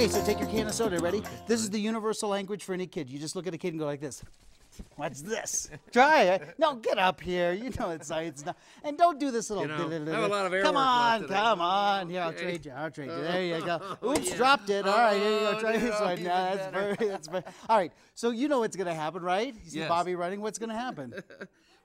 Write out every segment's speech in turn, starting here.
Okay, so take your can of soda. Ready? This is the universal language for any kid. You just look at a kid and go like this. What's this? Try it. No, get up here. You know it's science now. And don't do this little. You know, I have a lot of air come on, come on. Here, I'll trade you. I'll trade you. There you go. Oh, Oops, yeah. dropped it. All right, here you go. Oh, Try this one. that's very, that's very. All right. So you know what's gonna happen, right? You see Yes. Bobby running. What's gonna happen?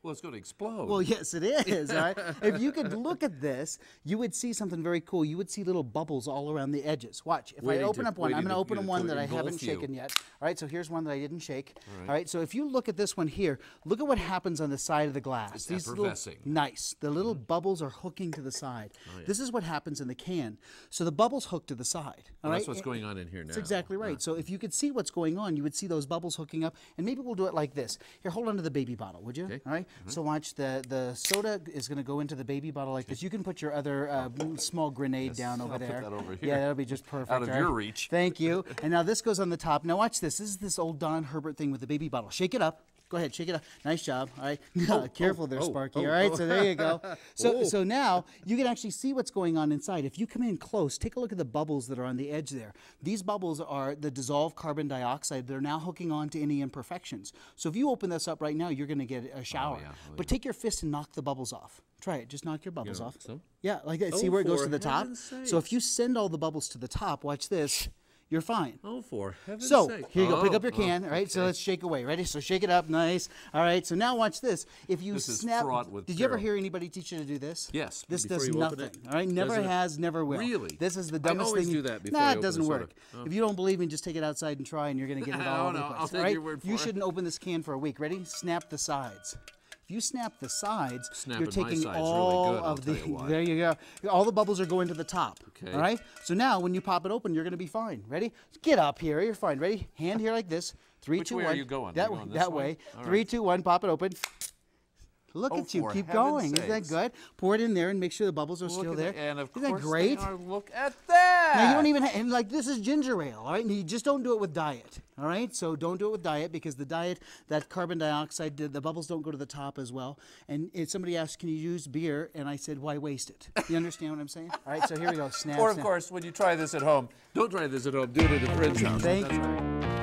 Well, it's going to explode. Well, yes, it is. All right. If you could look at this, you would see something very cool. You would see little bubbles all around the edges. Watch. If I open to- up one, I'm going to open one that I haven't you. shaken yet. All right. So here's one that I didn't shake. All right. right. So if you look at this one here, look at what happens on the side of the glass. It's These little, nice. The little bubbles are hooking to the side. Oh, this is what happens in the can. So the bubbles hook to the side. All Well, right. that's what's going on in here now. that's exactly right. So if you could see what's going on, you would see those bubbles hooking up, and maybe we'll do it like this. Here, hold on to the baby bottle, would you? Okay. All right? So watch the the soda is going to go into the baby bottle like this. You can put your other uh, mm, small grenade down over I'll put there. that over Yeah, that'll be just perfect. Out of all your reach. Thank you. And now this goes on the top. Now watch this. This is this old Don Herbert thing with the baby bottle. Shake it up. Go ahead, shake it up. Nice job. All right. Careful there, oh, Sparky. oh, all right. oh. So there you go. So Oh. so now you can actually see what's going on inside. If you come in close, take a look at the bubbles that are on the edge there. These bubbles are the dissolved carbon dioxide. They're now hooking on to any imperfections. So if you open this up right now, you're going to get a shower. yeah. Oh, but take your fist and knock the bubbles off. Try it. Just knock your bubbles know, off. so? Yeah, like that. See Oh, where it goes to the top? So if you send all the bubbles to the top, watch this. You're fine. Oh, for heaven's So sake. here you go. Pick Oh, up your oh, can. All right. So let's shake away. Ready? So shake it up. Nice. All right. So now watch this. If you This is snap, did you ever hear anybody teach you to do this? Yes, This does you nothing. all right. Never doesn't it? has. Never will. Really? This is the I dumbest always thing. do you- that before Nah, I it doesn't work. Oh. If you don't believe me, just take it outside and try, and you're going to get it all Oh, no, place. I'll take right? your word You for it. shouldn't open this can for a week. Ready? Snap the sides. If you snap the sides, Snapping you're taking sides really all good, I'll of the. tell you why. There you go. All the bubbles are going to the top. Okay. All right. So now, when you pop it open, you're going to be fine. Ready? Get up here. You're fine. Ready? Hand here like this. Three, Which two, way are you going? That You way. going That way? Right. two, one. Pop it open. Look Oh, at you. Keep going. Isn't that good? Pour it in there and make sure the bubbles are Look still there. that, And of Isn't course that great? Are. Look at that. Now you don't even ha- and like this is ginger ale, all right? And you just don't do it with diet, all right? So don't do it with diet because the diet that carbon dioxide the, the bubbles don't go to the top as well. And if somebody asked, "Can you use beer?" and I said, "Why waste it?" You understand what I'm saying? All right, so here we go. Snap. Or of snap. course, when you try this at home, don't try this at home. Do it at the house. Thank you.